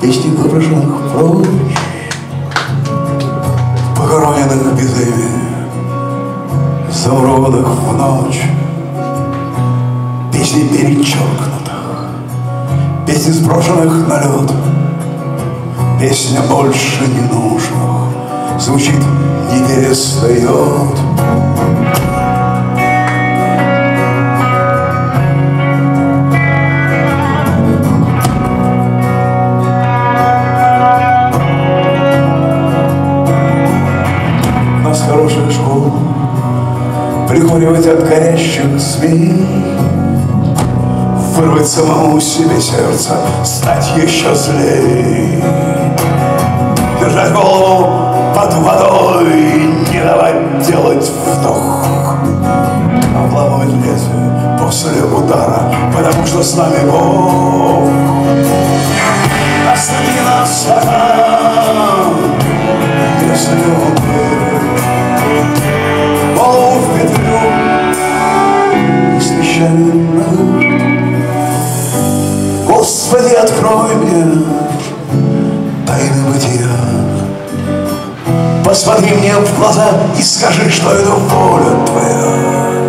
Песни с ним пробежал прочь, Похороненных безыми, Замурованных в ночь, Песни перечеркнутых, Песни сброшенных на лед, Песня больше ненужных Звучит не перестает. Прикуривать от горящих змей. Вырвать самому себе сердце Стать еще злей. Держать голову под водой Не давать делать вдох. Обламывать лезвие после удара Потому что с нами Бог Господи, открой мне тайны бытия. Посмотри мне в глаза и скажи, что это воля Твоя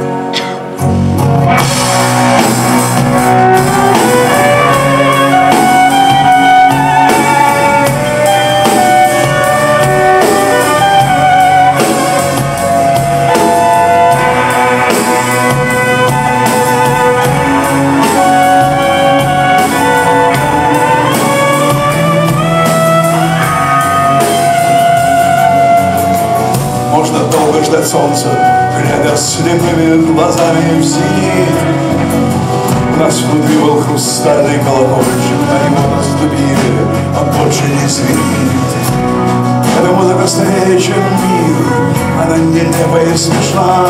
ждать солнца, глядя слепыми глазами в зенит. У нас внутри был хрустальный колокольчик, на него наступили, он больше не звенит. Эта музыка старее, чем мир, она нелепая и смешна.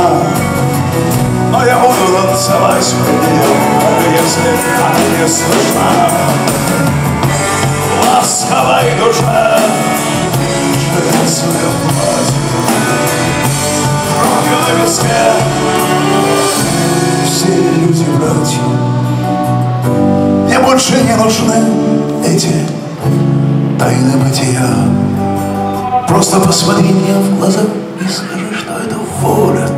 Но я буду танцевать под нее, даже если она не слышна. Ласковой душа, чудесное платье, виске. Все люди братья, мне больше не нужны эти тайны бытия. Просто посмотри мне в глаза и скажи, что это воля.